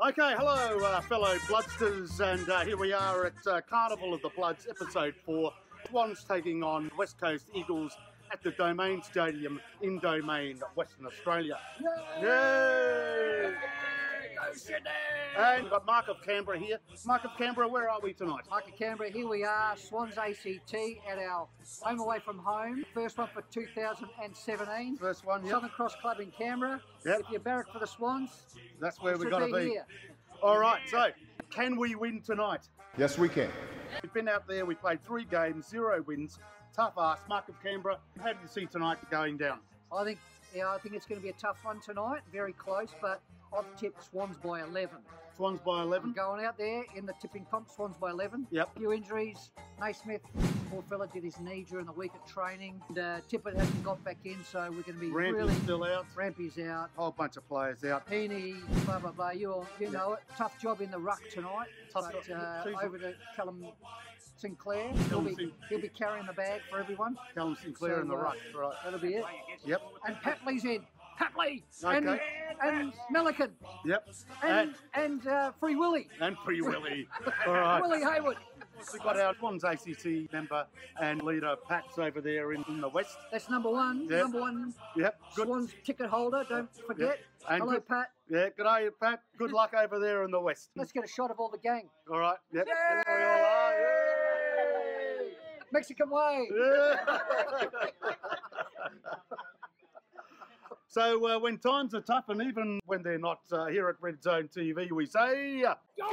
Okay, hello, uh, fellow Bloodsters, and uh, here we are at uh, Carnival of the Bloods, episode four. Swans taking on West Coast Eagles at the Domain Stadium in Domain, Western Australia. Yay! And we've got Mark of Canberra here. Mark of Canberra, where are we tonight? Mark of Canberra, here we are, Swans ACT at our home away from home. First one for 2017. First one, yep. Southern Cross Club in Canberra. Yep. If you're barrack for the Swans, That's where we've should got to be be. here. All right, so can we win tonight? Yes, we can. We've been out there, we played three games, zero wins. Tough ass. Mark of Canberra, how do you see tonight going down? I think, yeah, I think it's going to be a tough one tonight. Very close, but I've tipped Swans by 11. Swans by I'm 11. going out there in the tipping comp, Swans by 11. Yep. Few injuries. Naismith, poor fella, did his knee during the week at training. And, uh, Tippett hasn't got back in, so we're going to be Rampy's really. still out. Rampy's out. Whole bunch of players out. Heeney, blah blah blah. You all, you know it. Tough job in the ruck tonight. Tough but job. uh, over to Callum Sinclair. He'll be he'll be carrying the bag for everyone. Callum Sinclair So, in the uh, ruck. Right. That'll be it. Yep. And Papley's in. Papley and Okay. and Milliken Yep. and And, and uh, Free Willy. and Free Willy. All right. Willie Hayward. We've got our Swans ACT member and leader, Pat's over there in, in the west. That's number one. Yeah. Number one Yep. Good. Swans ticket holder. Don't forget. And Hello, good- Pat. Yeah. Good day, Pat. Good luck over there in the west. Let's get a shot of all the gang. All right. Yep. Mexican way. So uh, when times are tough, and even when they're not uh, here at Red Zone TV, we say. Uh, Go